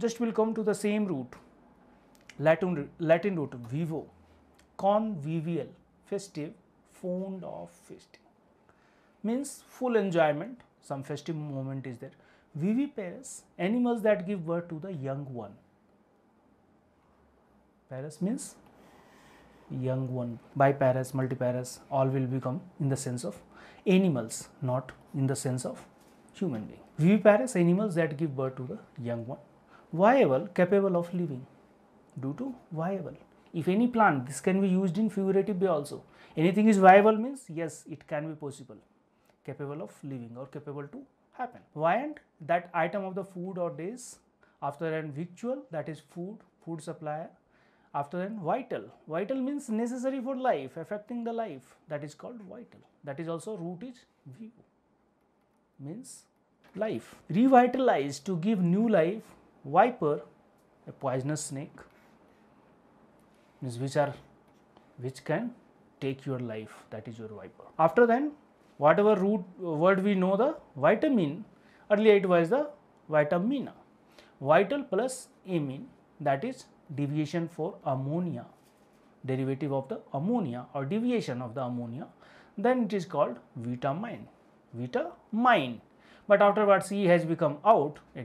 just will come to the same root. Latin, Latin root vivo. Convivial festive fond of feasting means full enjoyment. Some festive moment is there. Viviparous animals that give birth to the young one. Parous means young one. Biparous multiparous all will become in the sense of animals not in the sense of human being. Viviparous animals that give birth to the young one viable capable of living. Due to viable. If any plant this can be used in figurative way also. Anything is viable means yes it can be possible. Capable of living or capable to happen. Viand that item of the food or days after an victual that is food food supplier after an vital. Vital means necessary for life affecting the life. That is called vital. That is also root is vivo means life. Revitalize to give new life viper a poisonous snake means which are which can take your life. That is your viper. After then whatever root word we know the vitamin earlier it was the vitamina. Vital plus amine that is deviation for ammonia derivative of the ammonia or deviation of the ammonia. Then it is called vitamine vitamine. But afterwards e has become out it